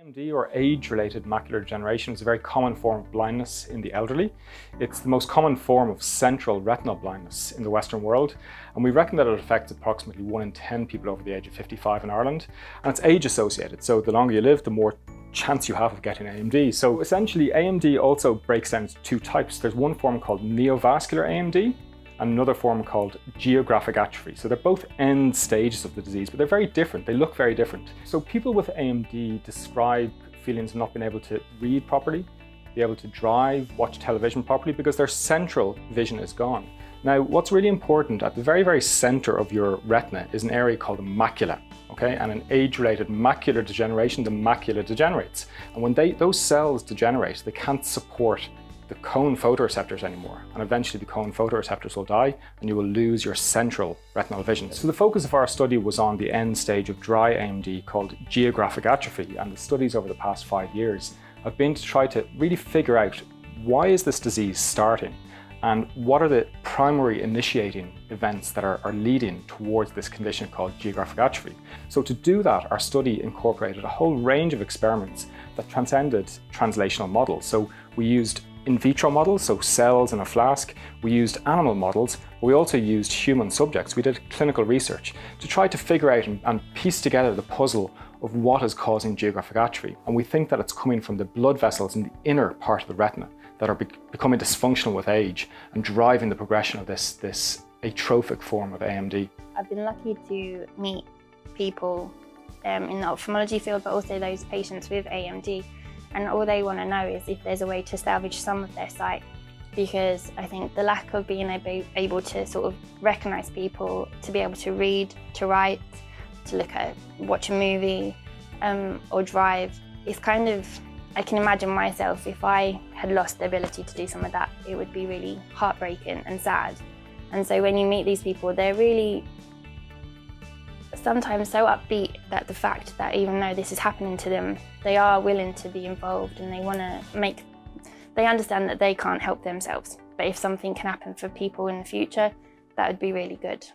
AMD or age-related macular degeneration is a very common form of blindness in the elderly. It's the most common form of central retinal blindness in the Western world, and we reckon that it affects approximately 1 in 10 people over the age of 55 in Ireland, and it's age-associated, so the longer you live, the more chance you have of getting AMD. So essentially, AMD also breaks down into two types. There's one form called neovascular AMD, and another form called geographic atrophy. So they're both end stages of the disease, but they're very different. They look very different. So people with AMD describe feelings of not being able to read properly, be able to drive, watch television properly because their central vision is gone. Now, what's really important at the very, very center of your retina is an area called the macula, okay? And an age-related macular degeneration, the macula degenerates. And when they, those cells degenerate, they can't support the cone photoreceptors anymore. And eventually the cone photoreceptors will die and you will lose your central retinal vision. So the focus of our study was on the end stage of dry AMD called geographic atrophy. And the studies over the past five years have been to try to really figure out why is this disease starting and what are the primary initiating events that are, are, leading towards this condition called geographic atrophy. So to do that, our study incorporated a whole range of experiments that transcended translational models. So we used in vitro models, so cells in a flask. We used animal models, but we also used human subjects. We did clinical research to try to figure out and, piece together the puzzle of what is causing geographic atrophy. And we think that it's coming from the blood vessels in the inner part of the retina that are be becoming dysfunctional with age and driving the progression of this, this atrophic form of AMD. I've been lucky to meet people um, in the ophthalmology field, but also those patients with AMD and all they want to know is if there's a way to salvage some of their sight because I think the lack of being able to sort of recognise people, to be able to read, to write, to look at, watch a movie um, or drive, is kind of, I can imagine myself if I had lost the ability to do some of that, it would be really heartbreaking and sad. And so when you meet these people, they're really sometimes so upbeat that the fact that even though this is happening to them, they are willing to be involved and they want to make, they understand that they can't help themselves. But if something can happen for people in the future, that would be really good.